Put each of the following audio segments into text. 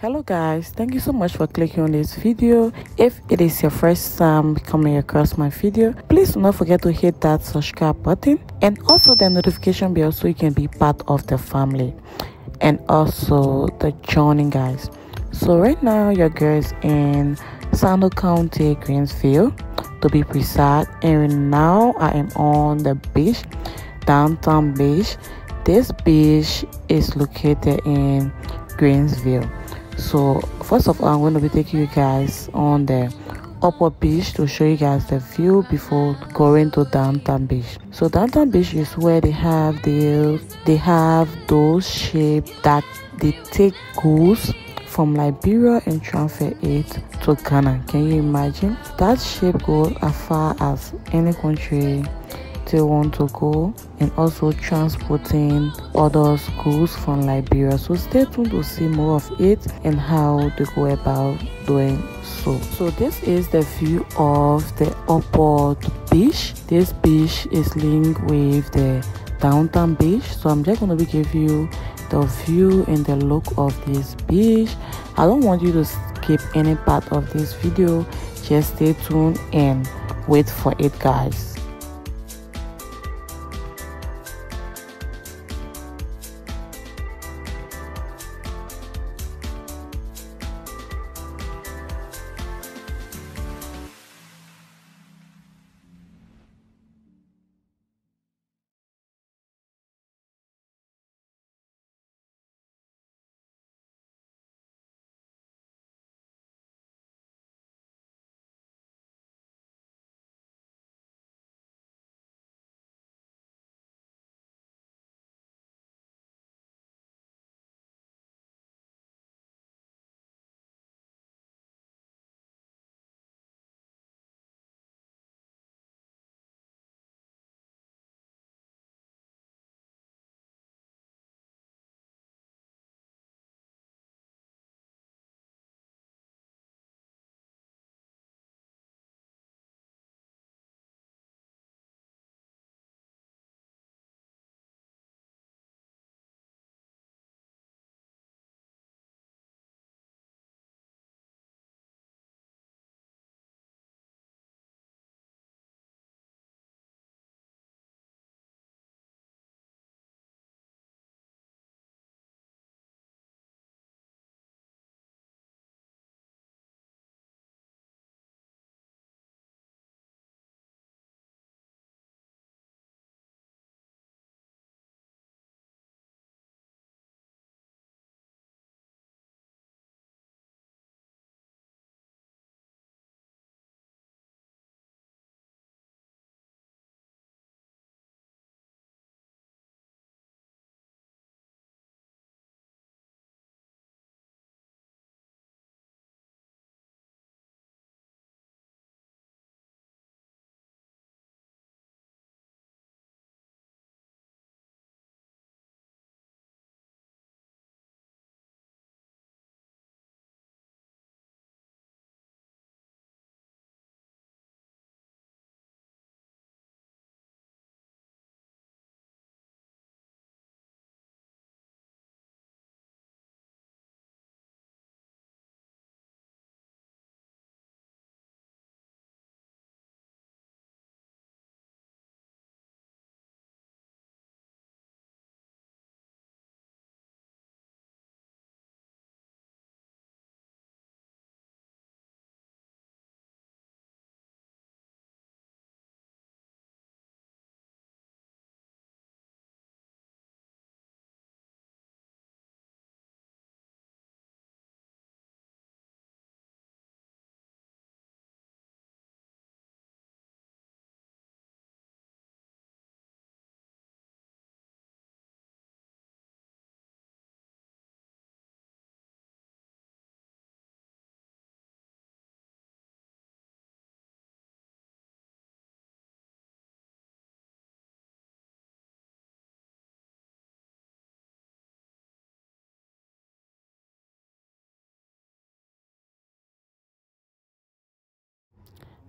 hello guys. Thank you so much for clicking on this video. If it is your first time coming across my video please do not forget to hit that subscribe button and also the notification bell so you can be part of the family and also the joining guys. So right now your girl is in Sinoe County Greenville to be precise and now I am on the beach downtown beach. This beach is located in Greenville so first of all i'm going to be taking you guys on the upper beach to show you guys the view before going to downtown beach. So downtown beach is where they have the they have those shapes that they take goods from liberia and transfer it to ghana. Can you imagine? That shape goes as far as any country they want to go and also transporting other schools from Liberia. So stay tuned to see more of it and how they go about doing so. So this is the view of the upper beach. This beach is linked with the downtown beach. So I'm just gonna be give you the view and the look of this beach. I don't want you to skip any part of this video. Just stay tuned and wait for it guys.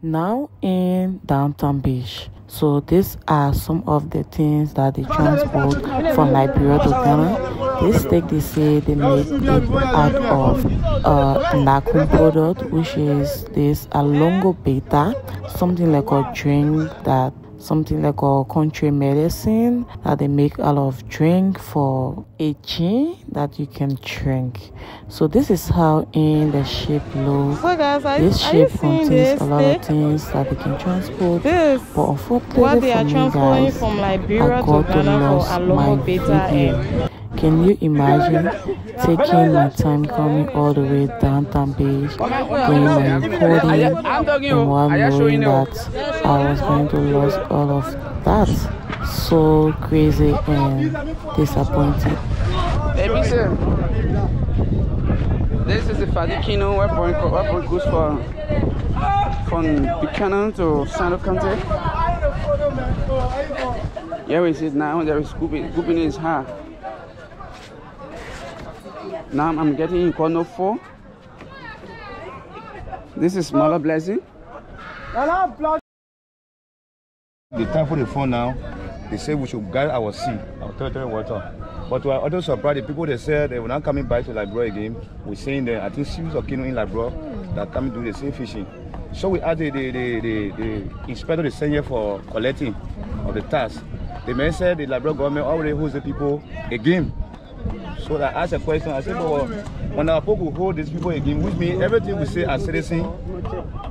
Now in downtown beach. So these are some of the things that they transport from liberia to ghana this steak they say they make it out of uh nakum product which is this alongo beta something like a drink that something like a country medicine that they make a lot of drink for itching that you can drink. So this is how in the shape looks so guys. Are, this shape contains this a lot of things that they can transport. This but unfortunately what they are me transporting guys from liberia to ghana for my beta video. and Can you imagine taking my time coming all the way downtown beach, doing my recording, and while knowing that I was going to lose all of that? So crazy and disappointing. Baby sir. This is the Fadikino weapon goes for from Buchanan to Sinoe County. Here we see now there is scooping scooping is hard. Now I'm getting in corner four. This is smaller blessing. The time for the phone now, they say we should guide our sea, our territory water. But to our other surprise, the people they said they were not coming back to Labrador again. We're saying that I think series of canoe in Labrador that coming to do the same fishing. So we asked the, the, the, the, the inspector the same here for collecting of the tax. The man said the Labrador government already holds the people again. So I asked a question, I said, well, when our people hold these people again, which means everything we say as citizens,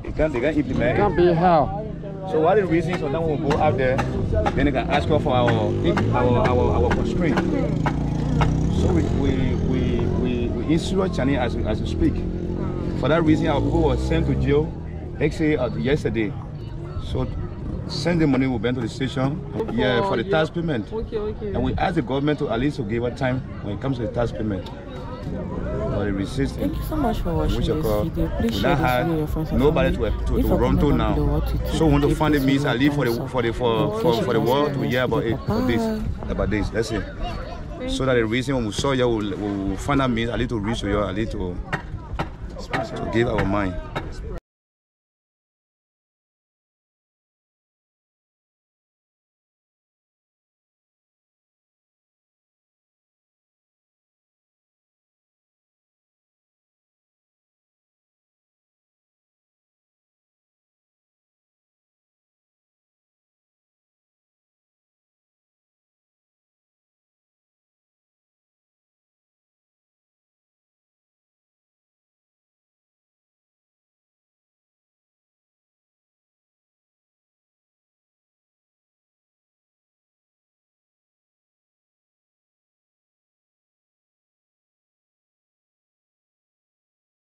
they can't, they can implement. Can't be hell. So what are the reasons so now we'll go out there, then they can ask us for our our our, our constraint. So we we we we, we instruct Chani as as we speak. For that reason, our people were sent to jail, XA uh, yesterday. So send the money we went to the station, yeah, for the tax payment. okay okay And we ask the government to at least to give us time when it comes to the tax payment. But they resist. Thank you so much for watching this video. Please we share this video your friends and nobody family. to, to, to run to comment down below now. what you think. So want to find the means at least for the for the for for, for the world to hear about it about this about this. That's it. So that the reason when we saw you, we'll, we'll find out means at least to reach to you, at least to to give our mind.